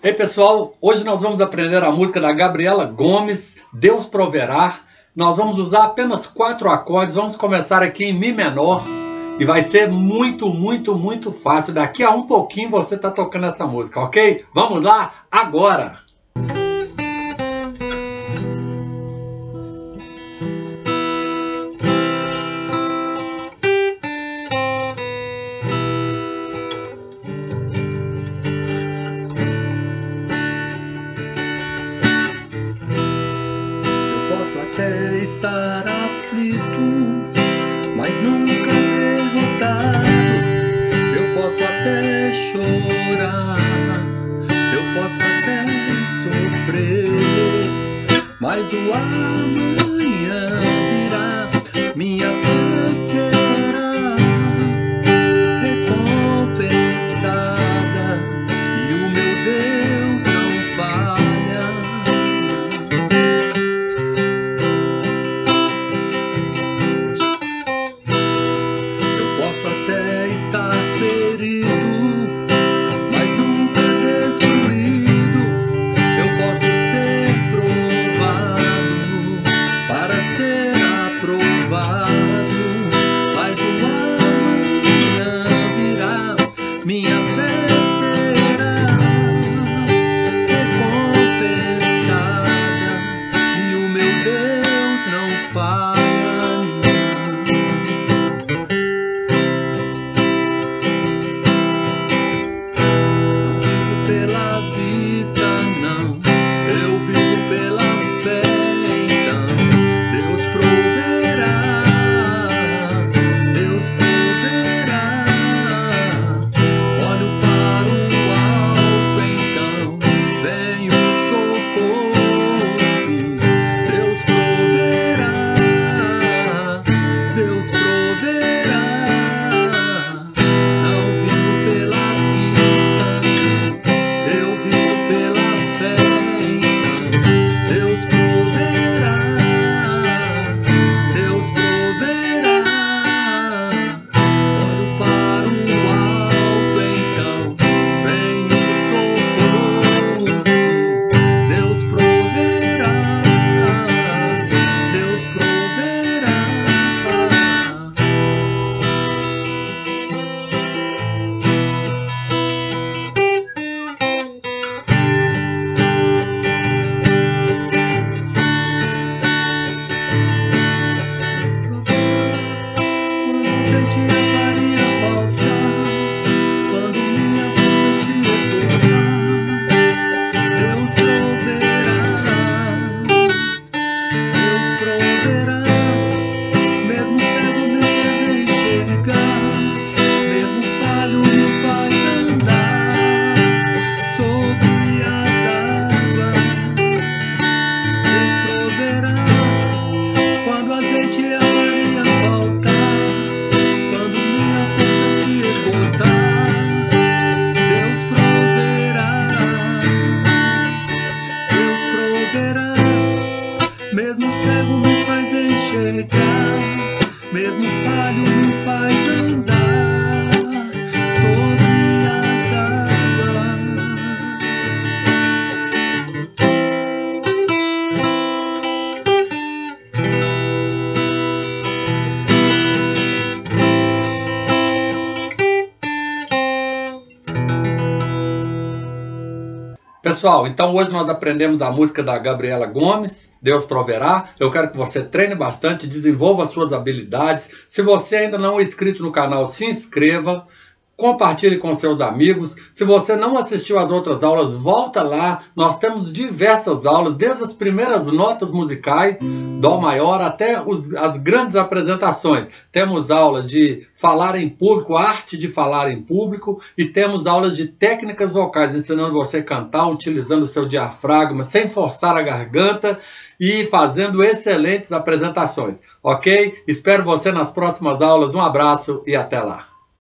Ei pessoal, hoje nós vamos aprender a música da Gabriela Gomes, Deus Proverá. Nós vamos usar apenas quatro acordes, vamos começar aqui em Mi menor e vai ser muito, muito, muito fácil. Daqui a um pouquinho você está tocando essa música, ok? Vamos lá, agora! Estar aflito, mas nunca derrotado. Eu posso até chorar, eu posso até sofrer, mas o amanhã virá minha and Pessoal, então hoje nós aprendemos a música da Gabriela Gomes, Deus proverá. Eu quero que você treine bastante, desenvolva suas habilidades. Se você ainda não é inscrito no canal, se inscreva. Compartilhe com seus amigos. Se você não assistiu às outras aulas, volta lá. Nós temos diversas aulas, desde as primeiras notas musicais, Dó maior, até os, as grandes apresentações. Temos aulas de falar em público, arte de falar em público, e temos aulas de técnicas vocais, ensinando você a cantar utilizando o seu diafragma, sem forçar a garganta e fazendo excelentes apresentações, ok? Espero você nas próximas aulas. Um abraço e até lá.